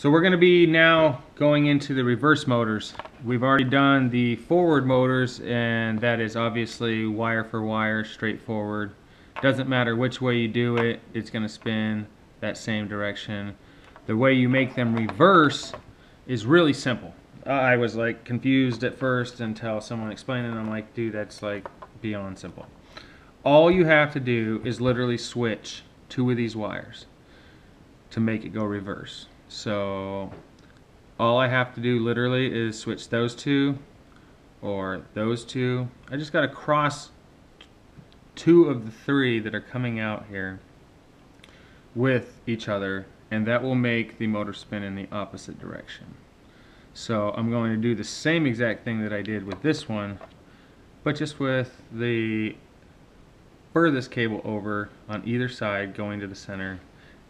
So we're going to be now going into the reverse motors. We've already done the forward motors and that is obviously wire for wire, straightforward. Doesn't matter which way you do it, it's going to spin that same direction. The way you make them reverse is really simple. I was like confused at first until someone explained it and I'm like, dude, that's like beyond simple. All you have to do is literally switch two of these wires to make it go reverse. So all I have to do literally is switch those two or those two. I just got to cross two of the three that are coming out here with each other and that will make the motor spin in the opposite direction. So I'm going to do the same exact thing that I did with this one but just with the furthest cable over on either side going to the center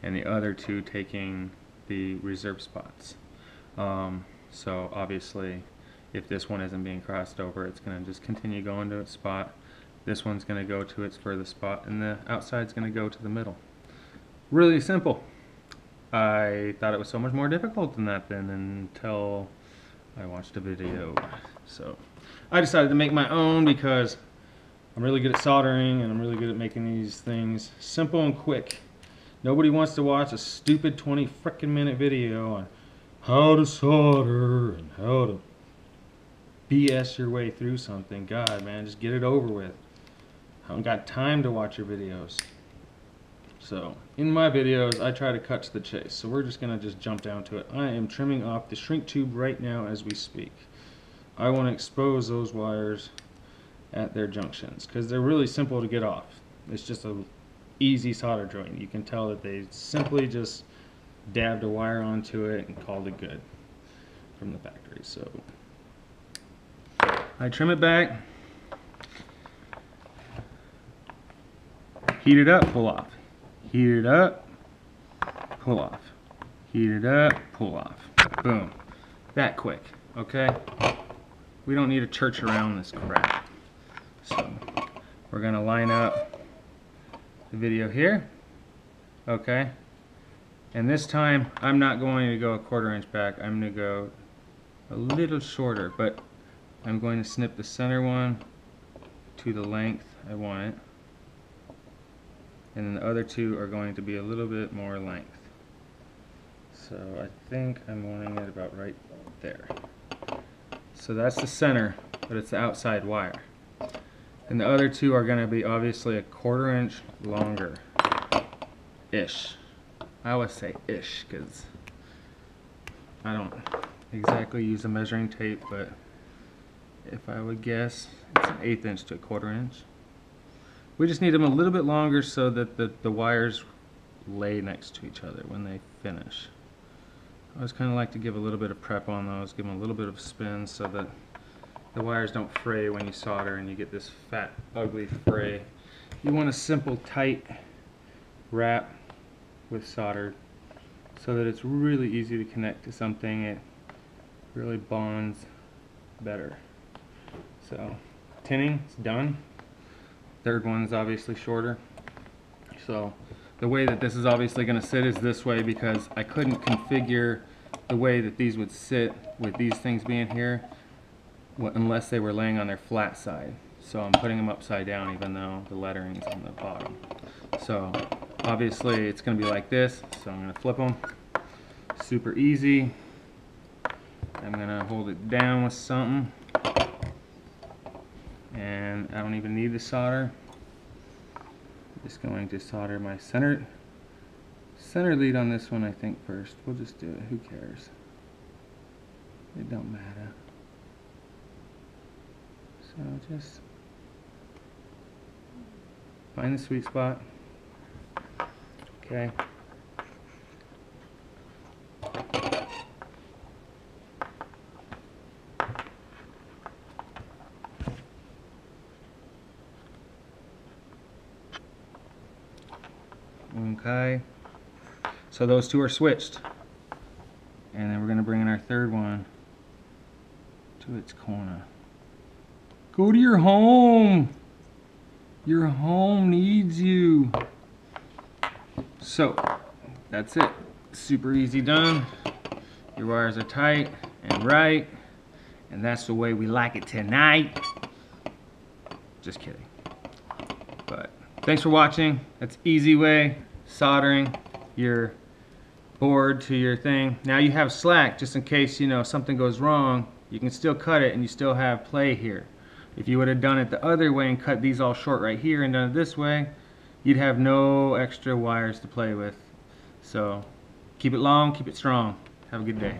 and the other two taking the reserve spots. Um, so obviously if this one isn't being crossed over it's going to just continue going to its spot. This one's going to go to its furthest spot and the outside's going to go to the middle. Really simple. I thought it was so much more difficult than that then until I watched a video. So I decided to make my own because I'm really good at soldering and I'm really good at making these things simple and quick. Nobody wants to watch a stupid 20 frickin' minute video on how to solder and how to BS your way through something. God, man, just get it over with. I haven't got time to watch your videos. So, in my videos, I try to cut to the chase. So we're just going to just jump down to it. I am trimming off the shrink tube right now as we speak. I want to expose those wires at their junctions because they're really simple to get off. It's just a easy solder joint. You can tell that they simply just dabbed a wire onto it and called it good from the factory. So I trim it back, heat it up, pull off. Heat it up, pull off. Heat it up, pull off. Boom. That quick, okay? We don't need to church around this crap. So we're gonna line up the video here. Okay. And this time, I'm not going to go a quarter inch back. I'm going to go a little shorter, but I'm going to snip the center one to the length I want it. And then the other two are going to be a little bit more length. So I think I'm wanting it about right there. So that's the center, but it's the outside wire. And the other two are going to be obviously a quarter inch longer. Ish. I always say ish because I don't exactly use a measuring tape, but if I would guess, it's an eighth inch to a quarter inch. We just need them a little bit longer so that the, the wires lay next to each other when they finish. I always kind of like to give a little bit of prep on those, give them a little bit of spin so that the wires don't fray when you solder and you get this fat, ugly fray. You want a simple, tight wrap with solder so that it's really easy to connect to something. It really bonds better. So, tinning is done. Third one's obviously shorter. So, the way that this is obviously going to sit is this way because I couldn't configure the way that these would sit with these things being here unless they were laying on their flat side. So I'm putting them upside down even though the lettering is on the bottom. So obviously it's going to be like this, so I'm going to flip them. Super easy. I'm going to hold it down with something. And I don't even need the solder. I'm just going to solder my center center lead on this one I think first. We'll just do it. Who cares? It don't matter. So just find the sweet spot. Okay. Okay. So those two are switched. And then we're going to bring in our third one to its corner. Go to your home. Your home needs you. So, that's it. Super easy done. Your wires are tight and right. And that's the way we like it tonight. Just kidding. But thanks for watching. That's easy way soldering your board to your thing. Now you have slack just in case you know something goes wrong. You can still cut it and you still have play here. If you would have done it the other way and cut these all short right here and done it this way, you'd have no extra wires to play with. So keep it long, keep it strong. Have a good day.